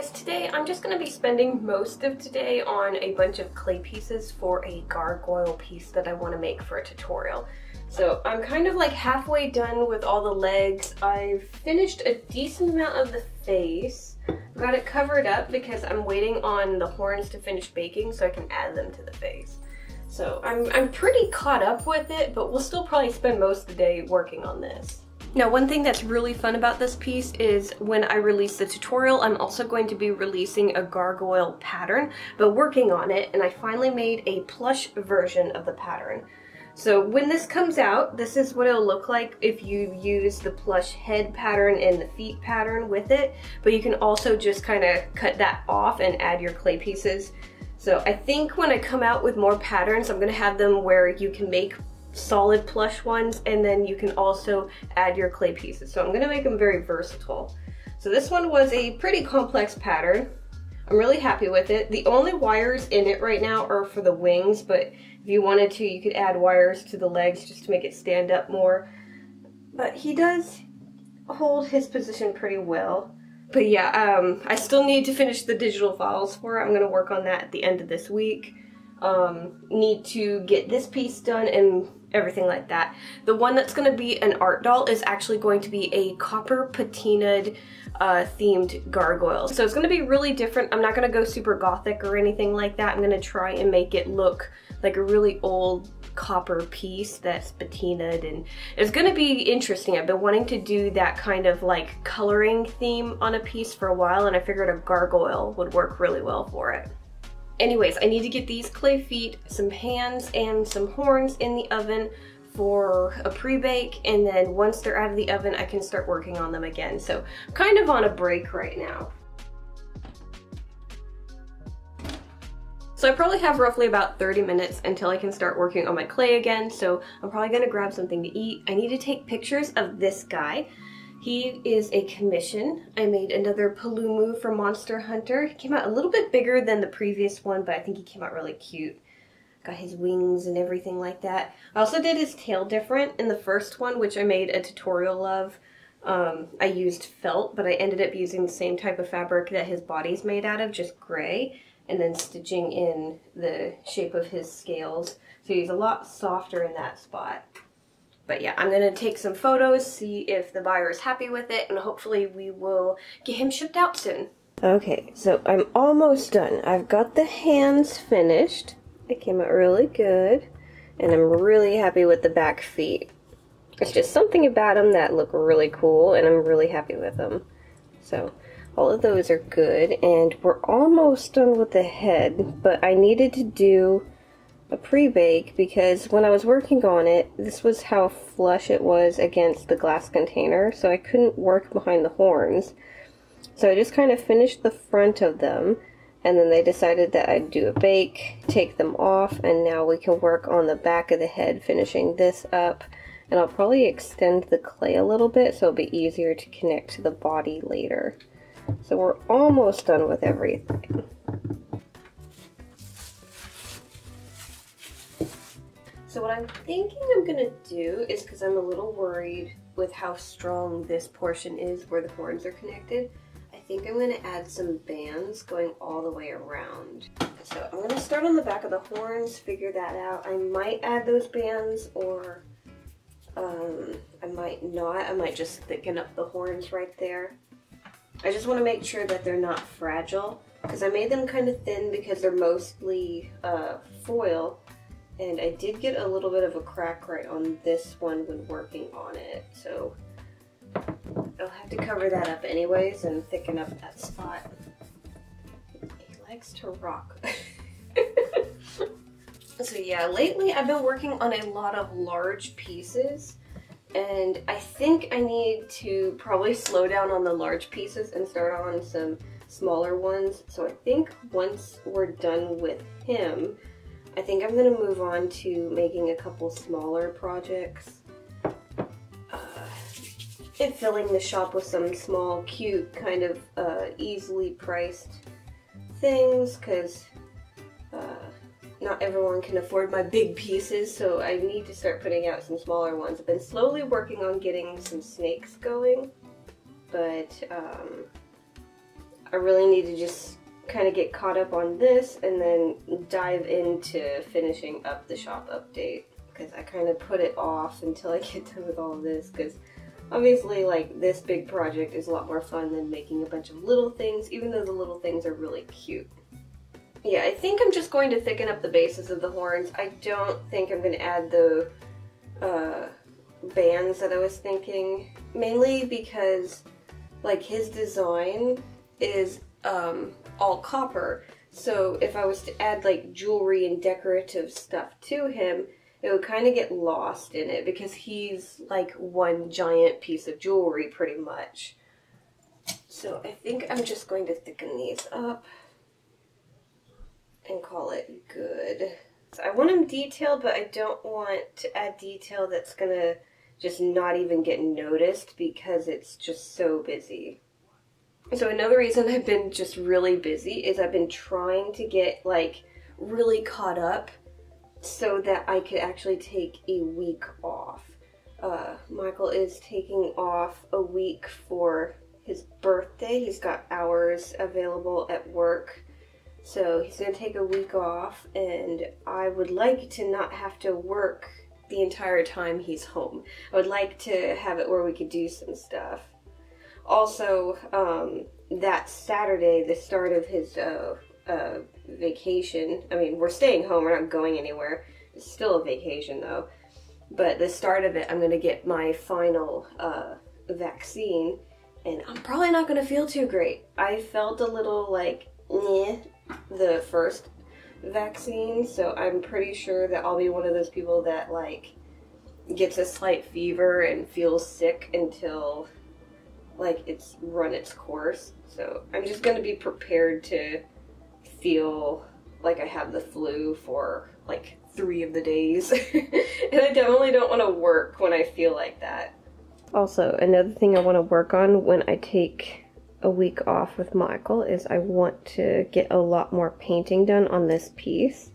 guys, today I'm just going to be spending most of today on a bunch of clay pieces for a gargoyle piece that I want to make for a tutorial. So I'm kind of like halfway done with all the legs. I've finished a decent amount of the face. Got it covered up because I'm waiting on the horns to finish baking so I can add them to the face. So I'm, I'm pretty caught up with it, but we'll still probably spend most of the day working on this. Now one thing that's really fun about this piece is when I release the tutorial, I'm also going to be releasing a gargoyle pattern, but working on it, and I finally made a plush version of the pattern. So when this comes out, this is what it'll look like if you use the plush head pattern and the feet pattern with it, but you can also just kind of cut that off and add your clay pieces. So I think when I come out with more patterns, I'm gonna have them where you can make solid plush ones and then you can also add your clay pieces. So I'm gonna make them very versatile. So this one was a pretty complex pattern. I'm really happy with it. The only wires in it right now are for the wings, but if you wanted to, you could add wires to the legs just to make it stand up more. But he does hold his position pretty well. But yeah, um, I still need to finish the digital files for it. I'm gonna work on that at the end of this week. Um, need to get this piece done and everything like that. The one that's going to be an art doll is actually going to be a copper patinaed uh, themed gargoyle. So it's going to be really different. I'm not going to go super gothic or anything like that. I'm going to try and make it look like a really old copper piece that's patinaed and it's going to be interesting. I've been wanting to do that kind of like coloring theme on a piece for a while and I figured a gargoyle would work really well for it. Anyways, I need to get these clay feet, some hands, and some horns in the oven for a pre-bake and then once they're out of the oven I can start working on them again. So kind of on a break right now. So I probably have roughly about 30 minutes until I can start working on my clay again, so I'm probably gonna grab something to eat. I need to take pictures of this guy. He is a commission. I made another Palumu for Monster Hunter. He came out a little bit bigger than the previous one, but I think he came out really cute. Got his wings and everything like that. I also did his tail different in the first one, which I made a tutorial of. Um, I used felt, but I ended up using the same type of fabric that his body's made out of, just gray, and then stitching in the shape of his scales. So he's a lot softer in that spot. But yeah, I'm gonna take some photos, see if the buyer is happy with it, and hopefully we will get him shipped out soon. Okay, so I'm almost done. I've got the hands finished. It came out really good, and I'm really happy with the back feet. It's just something about them that look really cool, and I'm really happy with them. So, all of those are good, and we're almost done with the head, but I needed to do a pre-bake because when I was working on it, this was how flush it was against the glass container, so I couldn't work behind the horns. So I just kind of finished the front of them, and then they decided that I'd do a bake, take them off, and now we can work on the back of the head, finishing this up. And I'll probably extend the clay a little bit so it'll be easier to connect to the body later. So we're almost done with everything. So what I'm thinking I'm gonna do is, because I'm a little worried with how strong this portion is where the horns are connected, I think I'm gonna add some bands going all the way around. So I'm gonna start on the back of the horns, figure that out. I might add those bands or um, I might not. I might just thicken up the horns right there. I just wanna make sure that they're not fragile because I made them kind of thin because they're mostly uh, foil and I did get a little bit of a crack right on this one when working on it, so I'll have to cover that up anyways and thicken up that spot. He likes to rock. so yeah, lately I've been working on a lot of large pieces and I think I need to probably slow down on the large pieces and start on some smaller ones. So I think once we're done with him, I think I'm gonna move on to making a couple smaller projects. Uh, and filling the shop with some small, cute, kind of uh, easily priced things, because uh, not everyone can afford my big pieces, so I need to start putting out some smaller ones. I've been slowly working on getting some snakes going, but um, I really need to just kind of get caught up on this and then dive into finishing up the shop update because I kind of put it off until I get done with all of this because obviously like this big project is a lot more fun than making a bunch of little things even though the little things are really cute. Yeah, I think I'm just going to thicken up the bases of the horns. I don't think I'm going to add the uh, bands that I was thinking, mainly because like his design is um, all copper. So if I was to add like jewelry and decorative stuff to him, it would kind of get lost in it because he's like one giant piece of jewelry pretty much. So I think I'm just going to thicken these up and call it good. So I want them detailed, but I don't want to add detail that's gonna just not even get noticed because it's just so busy. So another reason I've been just really busy is I've been trying to get like really caught up so that I could actually take a week off. Uh, Michael is taking off a week for his birthday. He's got hours available at work. So he's going to take a week off, and I would like to not have to work the entire time he's home. I would like to have it where we could do some stuff. Also, um, that Saturday, the start of his uh, uh, vacation, I mean, we're staying home, we're not going anywhere. It's still a vacation though. But the start of it, I'm to get my final uh, vaccine, and I'm probably not to feel too great. I felt a little like, the first vaccine, so I'm pretty sure that I'll be one of those people that like gets a slight fever and feels sick until like it's run its course. So I'm just gonna be prepared to feel like I have the flu for like three of the days. and I definitely don't want to work when I feel like that. Also, another thing I want to work on when I take a week off with Michael is I want to get a lot more painting done on this piece.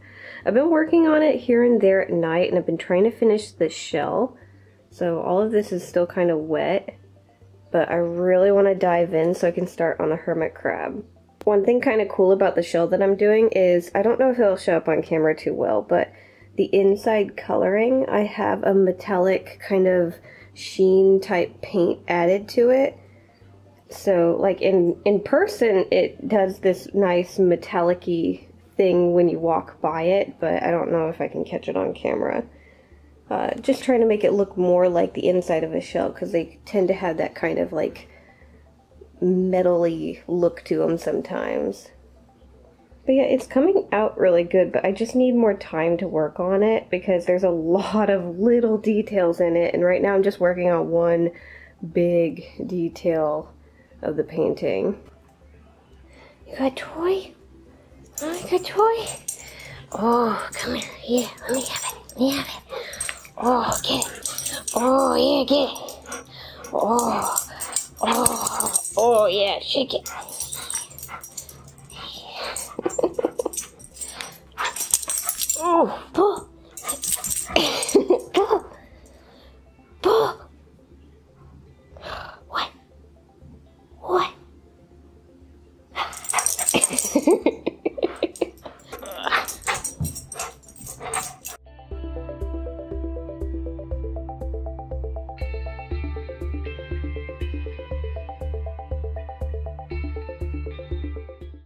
I've been working on it here and there at night and I've been trying to finish the shell. So all of this is still kind of wet, but I really want to dive in so I can start on a hermit crab. One thing kind of cool about the shell that I'm doing is, I don't know if it'll show up on camera too well, but the inside coloring, I have a metallic kind of sheen type paint added to it so like in in person it does this nice metallic thing when you walk by it but I don't know if I can catch it on camera uh, just trying to make it look more like the inside of a shell because they tend to have that kind of like metally look to them sometimes but yeah it's coming out really good but I just need more time to work on it because there's a lot of little details in it and right now I'm just working on one big detail of the painting. You got a toy? Oh, you got a toy? Oh, come here. Yeah, let me have it. Let me have it. Oh, get it. Oh, yeah, get it. Oh, oh, oh, yeah, shake it.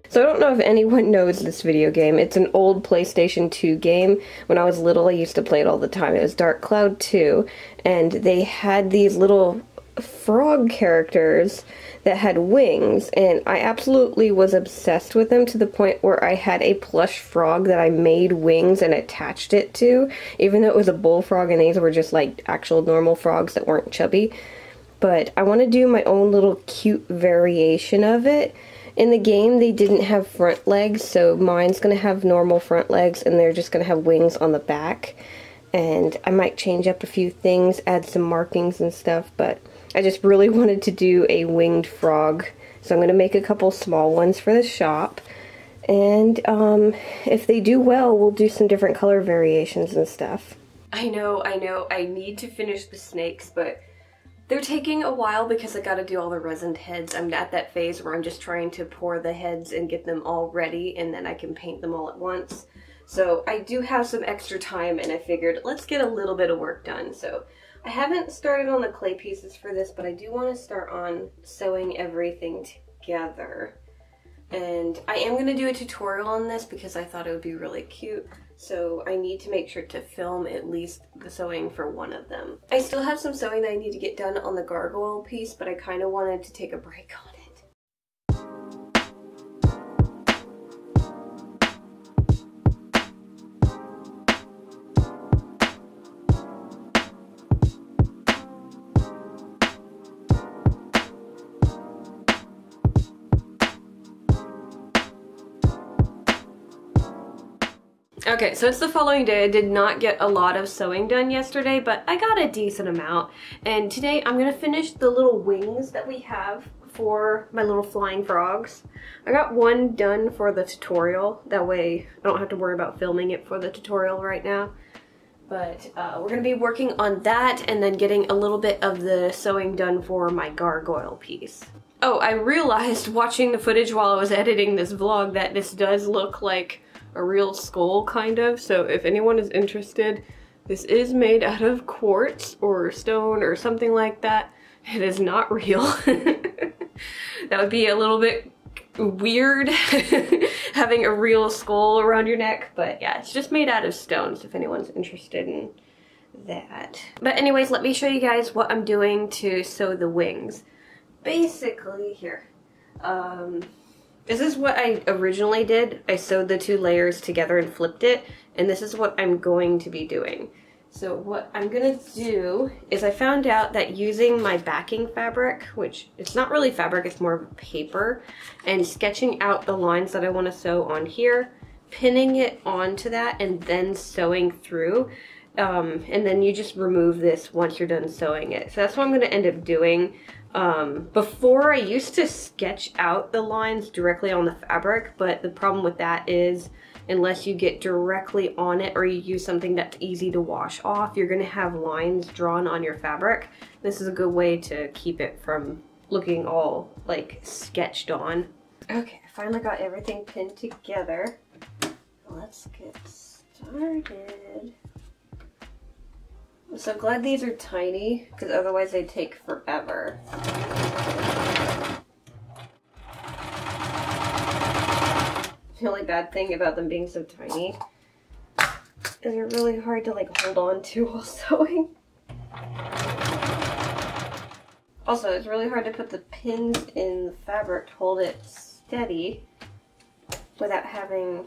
So I don't know if anyone knows this video game. It's an old PlayStation 2 game. When I was little, I used to play it all the time. It was Dark Cloud 2, and they had these little frog characters that had wings, and I absolutely was obsessed with them to the point where I had a plush frog that I made wings and attached it to, even though it was a bullfrog and these were just like actual normal frogs that weren't chubby. But I want to do my own little cute variation of it. In the game, they didn't have front legs, so mine's going to have normal front legs and they're just going to have wings on the back. And I might change up a few things, add some markings and stuff, but I just really wanted to do a winged frog. So I'm going to make a couple small ones for the shop. And um, if they do well, we'll do some different color variations and stuff. I know, I know, I need to finish the snakes, but They're taking a while because I gotta do all the resin heads. I'm at that phase where I'm just trying to pour the heads and get them all ready and then I can paint them all at once. So I do have some extra time and I figured let's get a little bit of work done. So I haven't started on the clay pieces for this, but I do want to start on sewing everything together. And I am going to do a tutorial on this because I thought it would be really cute. So I need to make sure to film at least the sewing for one of them. I still have some sewing that I need to get done on the gargoyle piece, but I kind of wanted to take a break on Okay, so it's the following day. I did not get a lot of sewing done yesterday, but I got a decent amount. And today I'm gonna finish the little wings that we have for my little flying frogs. I got one done for the tutorial. That way I don't have to worry about filming it for the tutorial right now. But uh, we're gonna be working on that and then getting a little bit of the sewing done for my gargoyle piece. Oh, I realized watching the footage while I was editing this vlog that this does look like a real skull kind of. So if anyone is interested, this is made out of quartz or stone or something like that. It is not real. that would be a little bit weird having a real skull around your neck, but yeah, it's just made out of stones if anyone's interested in that. But anyways, let me show you guys what I'm doing to sew the wings. Basically, here, um, this is what I originally did. I sewed the two layers together and flipped it, and this is what I'm going to be doing. So what I'm gonna do is I found out that using my backing fabric, which it's not really fabric, it's more paper, and sketching out the lines that I wanna sew on here, pinning it onto that, and then sewing through, um, and then you just remove this once you're done sewing it. So that's what I'm gonna end up doing. Um, before I used to sketch out the lines directly on the fabric, but the problem with that is unless you get directly on it or you use something that's easy to wash off, you're gonna have lines drawn on your fabric. This is a good way to keep it from looking all like sketched on. Okay, I finally got everything pinned together. Let's get started. So glad these are tiny, because otherwise they take forever. The only bad thing about them being so tiny is they're really hard to like hold on to while sewing. Also, it's really hard to put the pins in the fabric to hold it steady without having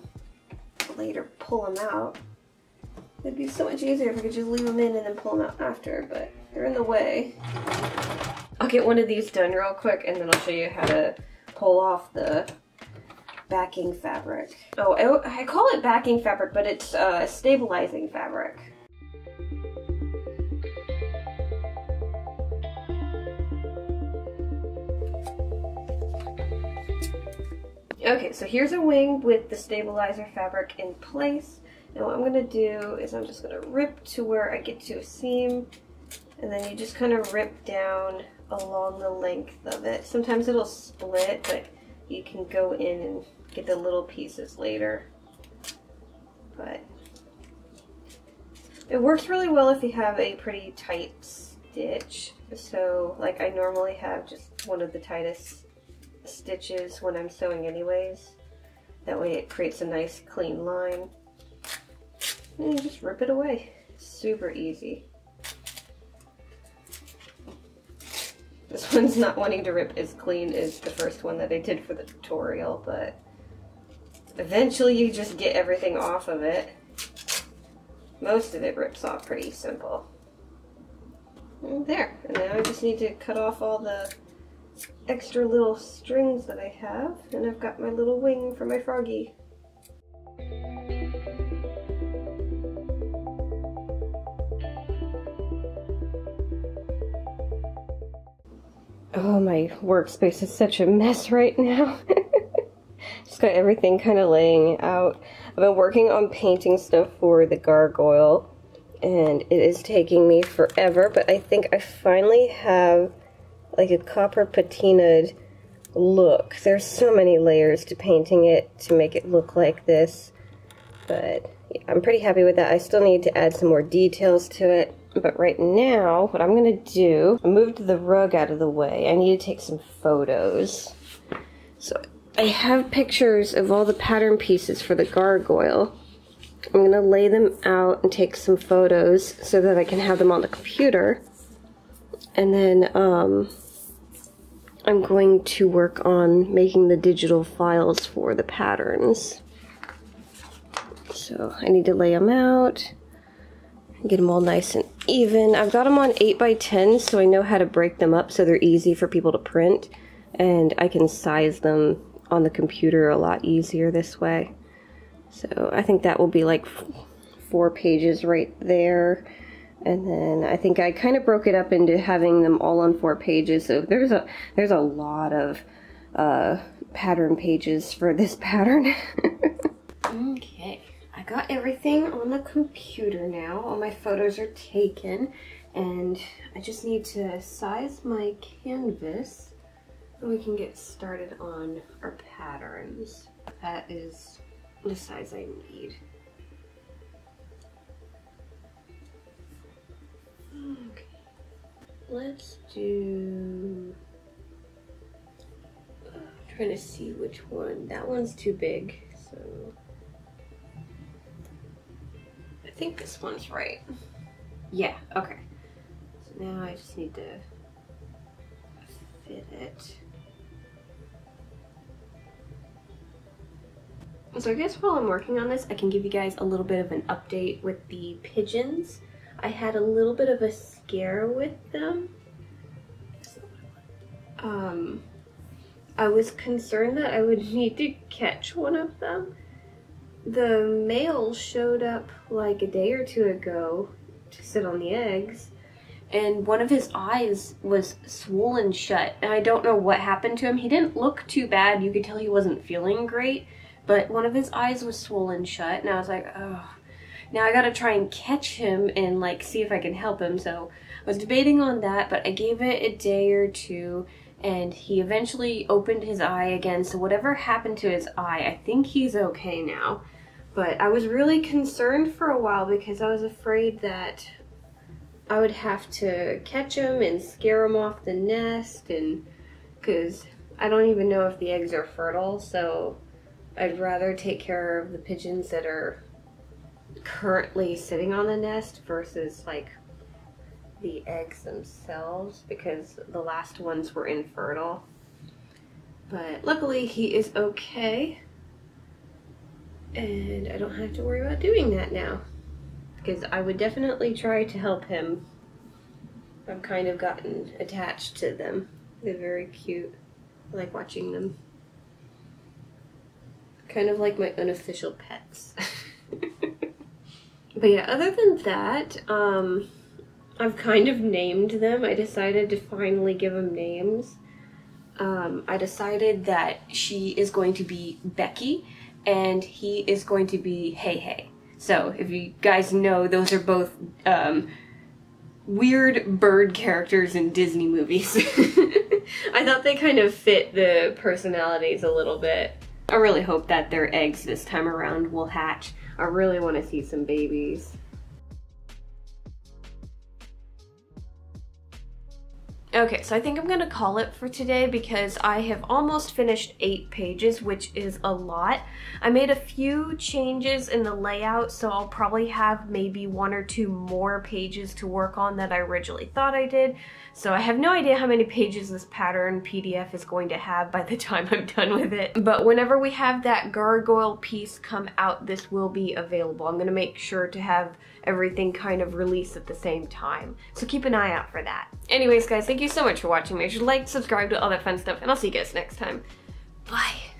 later pull them out. It'd be so much easier if I could just leave them in and then pull them out after, but they're in the way. I'll get one of these done real quick and then I'll show you how to pull off the backing fabric. Oh, I, I call it backing fabric, but it's uh, stabilizing fabric. Okay, so here's a wing with the stabilizer fabric in place. And what I'm going to do is I'm just going to rip to where I get to a seam and then you just kind of rip down along the length of it. Sometimes it'll split, but you can go in and get the little pieces later. But it works really well if you have a pretty tight stitch. So like I normally have just one of the tightest stitches when I'm sewing anyways. That way it creates a nice clean line and you just rip it away. Super easy. This one's not wanting to rip as clean as the first one that I did for the tutorial, but eventually you just get everything off of it. Most of it rips off pretty simple. And there. And now I just need to cut off all the extra little strings that I have, and I've got my little wing for my froggy. Oh, my workspace is such a mess right now. Just got everything kind of laying out. I've been working on painting stuff for the gargoyle. and it is taking me forever, but I think I finally have like a copper patinaed look. There's so many layers to painting it to make it look like this, but yeah, I'm pretty happy with that. I still need to add some more details to it, but right now, what I'm gonna do, I moved the rug out of the way. I need to take some photos. So I have pictures of all the pattern pieces for the gargoyle. I'm gonna lay them out and take some photos so that I can have them on the computer. And then um, I'm going to work on making the digital files for the patterns. So I need to lay them out, get them all nice and even. I've got them on 8 by 10 so I know how to break them up so they're easy for people to print. And I can size them on the computer a lot easier this way. So I think that will be like four pages right there. And then I think I kind of broke it up into having them all on four pages. So there's a there's a lot of uh, pattern pages for this pattern. okay, I got everything on the computer now. All my photos are taken, and I just need to size my canvas, and we can get started on our patterns. That is the size I need. Okay, let's do. Uh, trying to see which one. That one's too big, so think this one's right. Yeah. Okay. So now I just need to fit it. So I guess while I'm working on this, I can give you guys a little bit of an update with the pigeons. I had a little bit of a scare with them. Um, I was concerned that I would need to catch one of them. The male showed up like a day or two ago to sit on the eggs, and one of his eyes was swollen shut, and I don't know what happened to him. He didn't look too bad. You could tell he wasn't feeling great but one of his eyes was swollen shut and I was like, oh, now I gotta try and catch him and like see if I can help him. So I was debating on that, but I gave it a day or two and he eventually opened his eye again. So whatever happened to his eye, I think he's okay now. But I was really concerned for a while because I was afraid that I would have to catch him and scare him off the nest and because I don't even know if the eggs are fertile. So I'd rather take care of the pigeons that are currently sitting on the nest versus like the eggs themselves because the last ones were infertile. But luckily he is okay and I don't have to worry about doing that now because I would definitely try to help him. I've kind of gotten attached to them. They're very cute. I like watching them kind of like my unofficial pets. but yeah, other than that, um, I've kind of named them. I decided to finally give them names. Um, I decided that she is going to be Becky and he is going to be Heihei. So if you guys know, those are both um, weird bird characters in Disney movies. I thought they kind of fit the personalities a little bit. I really hope that their eggs this time around will hatch. I really want to see some babies. Okay, so I think I'm gonna call it for today because I have almost finished eight pages, which is a lot. I made a few changes in the layout, so I'll probably have maybe one or two more pages to work on that I originally thought I did. So I have no idea how many pages this pattern PDF is going to have by the time I'm done with it. But whenever we have that gargoyle piece come out, this will be available. I'm gonna make sure to have everything kind of released at the same time. So keep an eye out for that. Anyways guys, thank you so much for watching. Make sure to like, subscribe to all that fun stuff, and I'll see you guys next time. Bye.